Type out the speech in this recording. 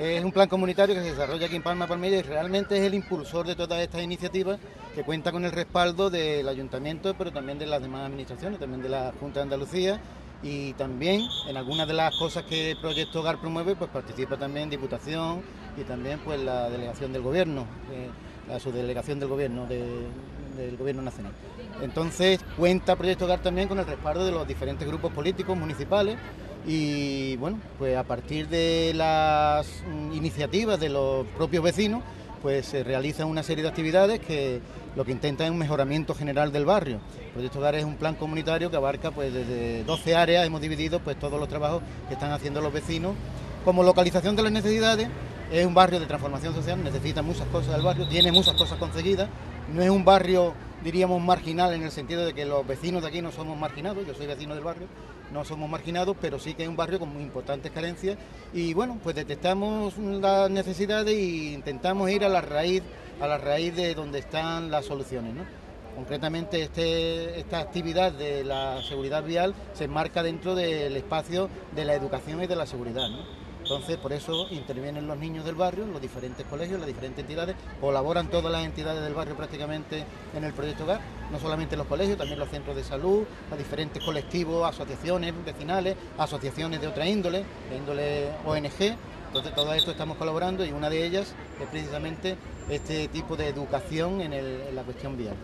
Es un plan comunitario que se desarrolla aquí en Palma Palmilla y realmente es el impulsor de todas estas iniciativas que cuenta con el respaldo del ayuntamiento, pero también de las demás administraciones, también de la Junta de Andalucía y también en algunas de las cosas que el proyecto Hogar promueve, pues participa también Diputación y también pues la delegación del gobierno, eh, la subdelegación del gobierno del gobierno nacional. Entonces cuenta Proyecto Hogar también con el respaldo de los diferentes grupos políticos municipales y bueno, pues a partir de las mm, iniciativas de los propios vecinos, pues se realizan una serie de actividades que lo que intenta es un mejoramiento general del barrio. Proyecto Hogar es un plan comunitario que abarca pues desde 12 áreas, hemos dividido pues todos los trabajos que están haciendo los vecinos como localización de las necesidades. Es un barrio de transformación social, necesita muchas cosas del barrio, tiene muchas cosas conseguidas, no es un barrio diríamos marginal en el sentido de que los vecinos de aquí no somos marginados, yo soy vecino del barrio, no somos marginados, pero sí que es un barrio con muy importantes carencias y bueno, pues detectamos las necesidades e intentamos ir a la raíz, a la raíz de donde están las soluciones. Concretamente este, esta actividad de la seguridad vial se enmarca dentro del espacio de la educación y de la seguridad. Entonces, por eso intervienen los niños del barrio, los diferentes colegios, las diferentes entidades, colaboran todas las entidades del barrio prácticamente en el proyecto Hogar, no solamente los colegios, también los centros de salud, los diferentes colectivos, asociaciones vecinales, asociaciones de otra índole, de índole ONG. Entonces, todo esto estamos colaborando y una de ellas es precisamente este tipo de educación en, la cuestión vial.